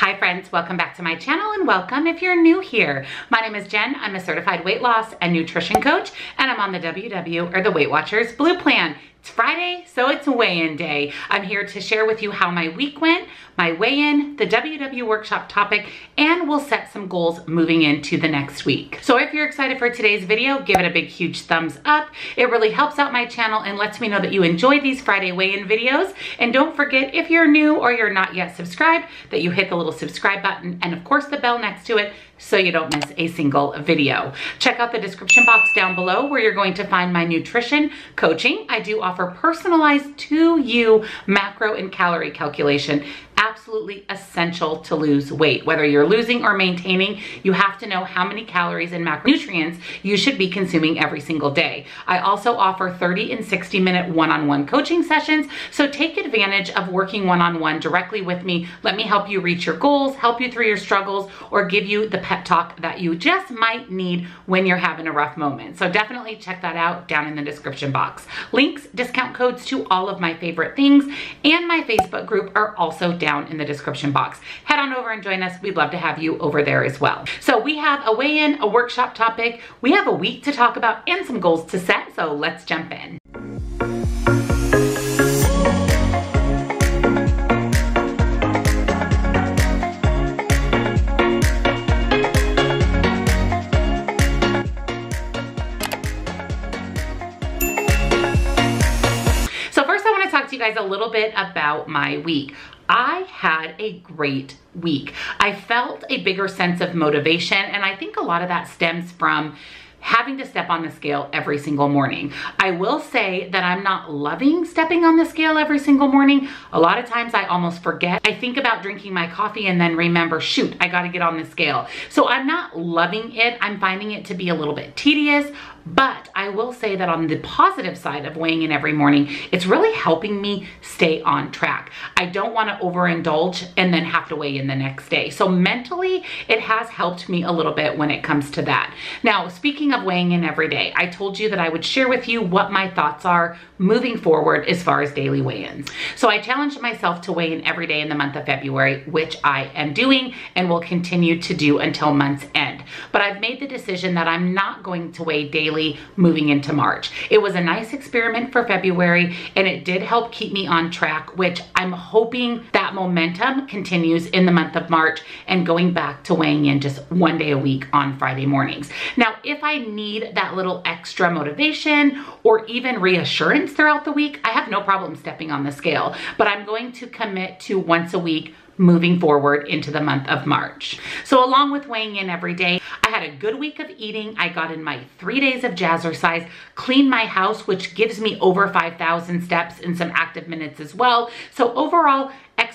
Hi friends, welcome back to my channel and welcome if you're new here. My name is Jenn, I'm a certified weight loss and nutrition coach and I'm on the WW or the Weight Watchers Blue Plan. It's Friday, so it's weigh-in day. I'm here to share with you how my week went, my weigh-in, the WW workshop topic, and we'll set some goals moving into the next week. So if you're excited for today's video, give it a big, huge thumbs up. It really helps out my channel and lets me know that you enjoy these Friday weigh-in videos. And don't forget, if you're new or you're not yet subscribed, that you hit the little subscribe button and of course the bell next to it so you don't miss a single video. Check out the description box down below where you're going to find my nutrition coaching. I do offer personalized to you macro and calorie calculation absolutely essential to lose weight. Whether you're losing or maintaining, you have to know how many calories and macronutrients you should be consuming every single day. I also offer 30 and 60 minute one-on-one -on -one coaching sessions, so take advantage of working one-on-one -on -one directly with me. Let me help you reach your goals, help you through your struggles, or give you the pep talk that you just might need when you're having a rough moment. So definitely check that out down in the description box. Links, discount codes to all of my favorite things, and my Facebook group are also down down the description box. Head on over and join us. We'd love to have you over there as well. So we have a weigh-in, a workshop topic. We have a week to talk about and some goals to set. So let's jump in. My week. I had a great week. I felt a bigger sense of motivation and I think a lot of that stems from having to step on the scale every single morning. I will say that I'm not loving stepping on the scale every single morning. A lot of times I almost forget. I think about drinking my coffee and then remember, shoot, I gotta get on the scale. So I'm not loving it. I'm finding it to be a little bit tedious, but I will say that on the positive side of weighing in every morning, it's really helping me stay on track. I don't want to overindulge and then have to weigh in the next day. So mentally, it has helped me a little bit when it comes to that. Now, speaking of weighing in every day, I told you that I would share with you what my thoughts are moving forward as far as daily weigh-ins. So I challenged myself to weigh in every day in the month of February, which I am doing and will continue to do until month's end. But I've made the decision that I'm not going to weigh daily daily moving into March. It was a nice experiment for February and it did help keep me on track, which I'm hoping that momentum continues in the month of March and going back to weighing in just one day a week on Friday mornings. Now, if I need that little extra motivation or even reassurance throughout the week, I have no problem stepping on the scale, but I'm going to commit to once a week moving forward into the month of March. So along with weighing in every day, I had a good week of eating. I got in my three days of jazzercise, cleaned my house, which gives me over 5,000 steps and some active minutes as well. So overall,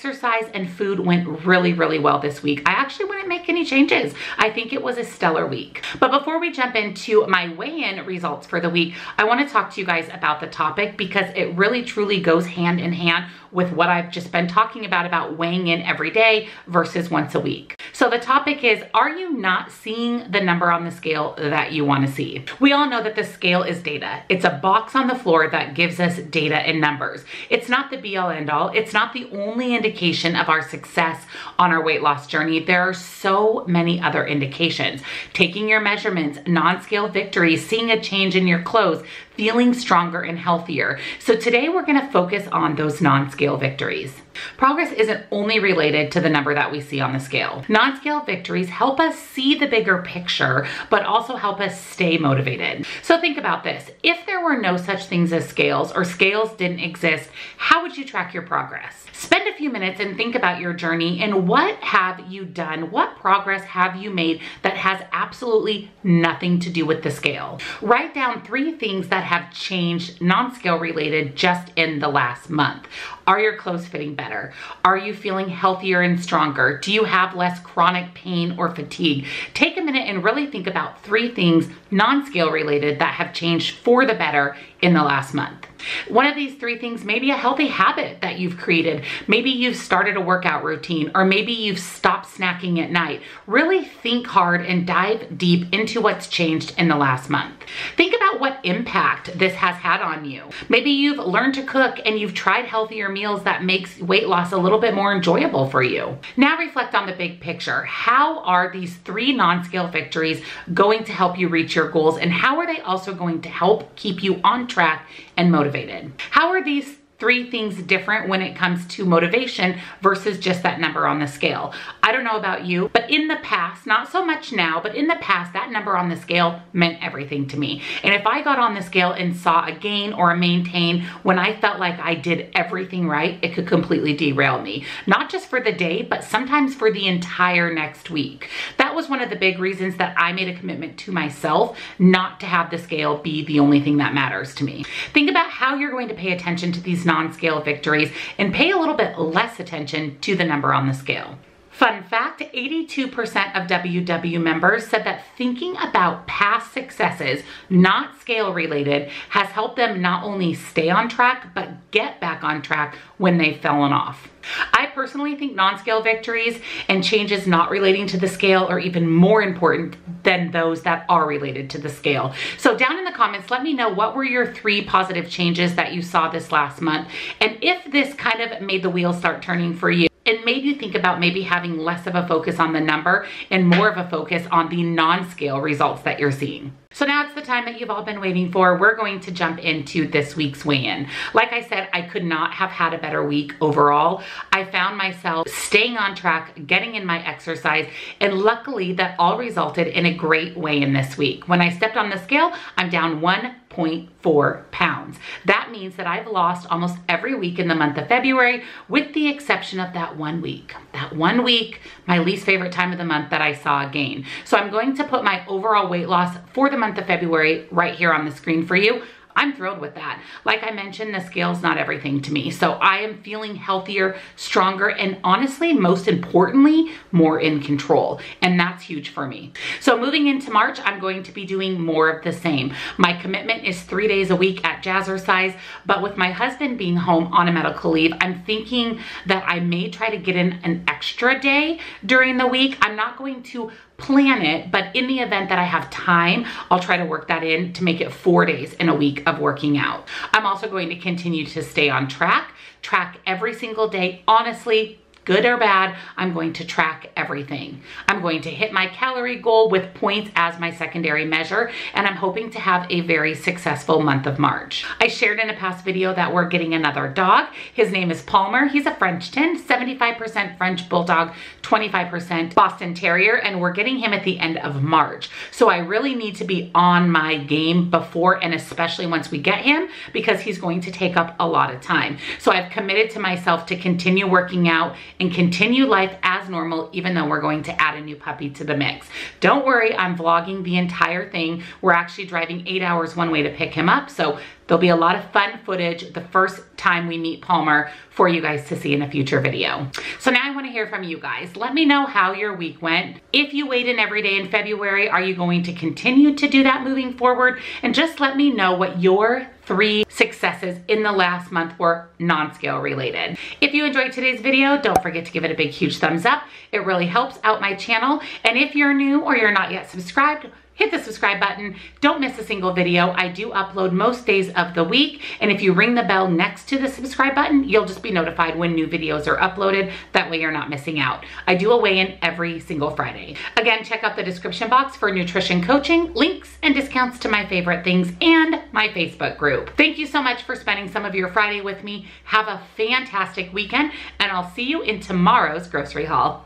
exercise and food went really, really well this week. I actually wouldn't make any changes. I think it was a stellar week. But before we jump into my weigh-in results for the week, I wanna talk to you guys about the topic because it really truly goes hand in hand with what I've just been talking about, about weighing in every day versus once a week. So the topic is, are you not seeing the number on the scale that you wanna see? We all know that the scale is data. It's a box on the floor that gives us data and numbers. It's not the be all end all. It's not the only indication of our success on our weight loss journey. There are so many other indications. Taking your measurements, non-scale victories, seeing a change in your clothes, feeling stronger and healthier. So today we're gonna focus on those non-scale victories. Progress isn't only related to the number that we see on the scale. Non-scale victories help us see the bigger picture, but also help us stay motivated. So think about this. If there were no such things as scales or scales didn't exist, how would you track your progress? Spend a few minutes and think about your journey and what have you done? What progress have you made that has absolutely nothing to do with the scale? Write down three things that have changed non-scale related just in the last month. Are your clothes fitting better? Are you feeling healthier and stronger? Do you have less chronic pain or fatigue? Take a minute and really think about three things non-scale related that have changed for the better in the last month. One of these three things may be a healthy habit that you've created. Maybe you've started a workout routine, or maybe you've stopped snacking at night. Really think hard and dive deep into what's changed in the last month. Think about what impact this has had on you. Maybe you've learned to cook and you've tried healthier meals that makes weight loss a little bit more enjoyable for you. Now reflect on the big picture. How are these three non-scale victories going to help you reach your goals and how are they also going to help keep you on track and motivated? How are these three things different when it comes to motivation versus just that number on the scale. I don't know about you, but in the past, not so much now, but in the past, that number on the scale meant everything to me. And if I got on the scale and saw a gain or a maintain when I felt like I did everything right, it could completely derail me. Not just for the day, but sometimes for the entire next week. That was one of the big reasons that I made a commitment to myself not to have the scale be the only thing that matters to me. Think about how you're going to pay attention to these non-scale victories and pay a little bit less attention to the number on the scale. Fun fact, 82% of WW members said that thinking about past successes, not scale related, has helped them not only stay on track, but get back on track when they've fallen off. I personally think non-scale victories and changes not relating to the scale are even more important than those that are related to the scale. So down in the comments, let me know what were your three positive changes that you saw this last month. And if this kind of made the wheels start turning for you, it made you think about maybe having less of a focus on the number and more of a focus on the non-scale results that you're seeing. So now it's the time that you've all been waiting for. We're going to jump into this week's weigh-in. Like I said, I could not have had a better week overall. I found myself staying on track, getting in my exercise, and luckily that all resulted in a great weigh-in this week. When I stepped on the scale, I'm down one 0.4 pounds. That means that I've lost almost every week in the month of February, with the exception of that one week. That one week, my least favorite time of the month that I saw a gain. So I'm going to put my overall weight loss for the month of February right here on the screen for you. I'm thrilled with that. Like I mentioned, the scale's not everything to me. So I am feeling healthier, stronger, and honestly, most importantly, more in control. And that's huge for me. So moving into March, I'm going to be doing more of the same. My commitment is three days a week at Jazzercise, but with my husband being home on a medical leave, I'm thinking that I may try to get in an extra day during the week. I'm not going to plan it, but in the event that I have time, I'll try to work that in to make it four days in a week of working out. I'm also going to continue to stay on track, track every single day. Honestly, good or bad, I'm going to track everything. I'm going to hit my calorie goal with points as my secondary measure, and I'm hoping to have a very successful month of March. I shared in a past video that we're getting another dog. His name is Palmer. He's a Frenchton, 75% French Bulldog, 25% Boston Terrier, and we're getting him at the end of March. So I really need to be on my game before and especially once we get him because he's going to take up a lot of time. So I've committed to myself to continue working out and continue life as normal, even though we're going to add a new puppy to the mix. Don't worry, I'm vlogging the entire thing. We're actually driving eight hours one way to pick him up. So there'll be a lot of fun footage the first time we meet Palmer for you guys to see in a future video. So now I wanna hear from you guys. Let me know how your week went. If you weighed in every day in February, are you going to continue to do that moving forward? And just let me know what your three successes in the last month were non-scale related. If you enjoyed today's video, don't forget to give it a big, huge thumbs up. It really helps out my channel. And if you're new or you're not yet subscribed, hit the subscribe button. Don't miss a single video. I do upload most days of the week. And if you ring the bell next to the subscribe button, you'll just be notified when new videos are uploaded. That way you're not missing out. I do a weigh-in every single Friday. Again, check out the description box for nutrition coaching, links, and discounts to my favorite things and my Facebook group. Thank you so much for spending some of your Friday with me. Have a fantastic weekend, and I'll see you in tomorrow's grocery haul.